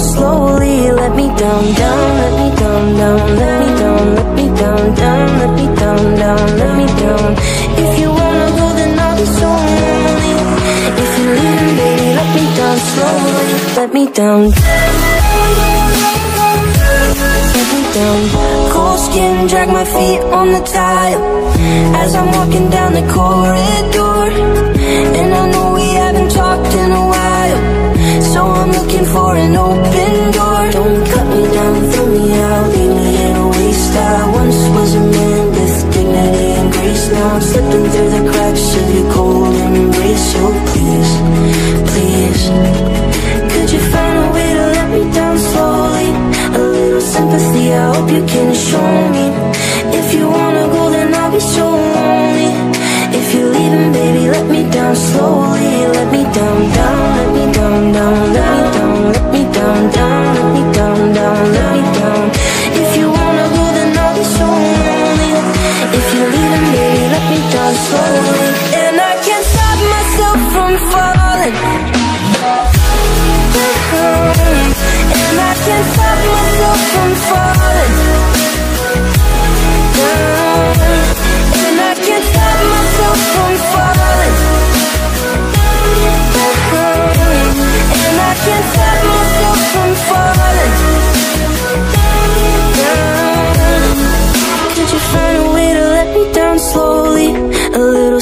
Slowly. Let me down, down, let me down, down, let me down, let me down, down, let me down, down, let me down. If you wanna go, then I'll be so lonely. If you're leaving, baby, let me down slowly. Let me down. Let me down. Cold skin, drag my feet on the tile as I'm walking down the corridor. And I know we haven't talked in a while, so I'm looking for an open I'm slipping through the cracks of your cold embrace. So please, please, could you find a way to let me down slowly? A little sympathy, I hope you can show me. If you wanna go, then I'll be so lonely. If you're leaving, baby, let me down slowly. Let me down, down,